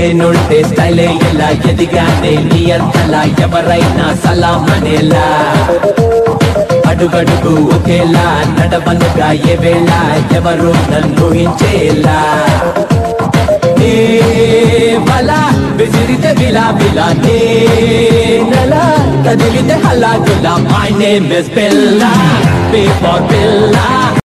నేనుంటే స్టైలే ఎలా ఎదిగానే నీ అంతలా ఎవరైనా సలాం అనేలా? అడుగడుగు ఒకేలా నడవనుగా ఏ వేళ ఎవరు నన్ను హించేలా బలా విసిరితే విలా విలా నే నెల కదిలితే హల్లా గులా my name is Billa pay for Billa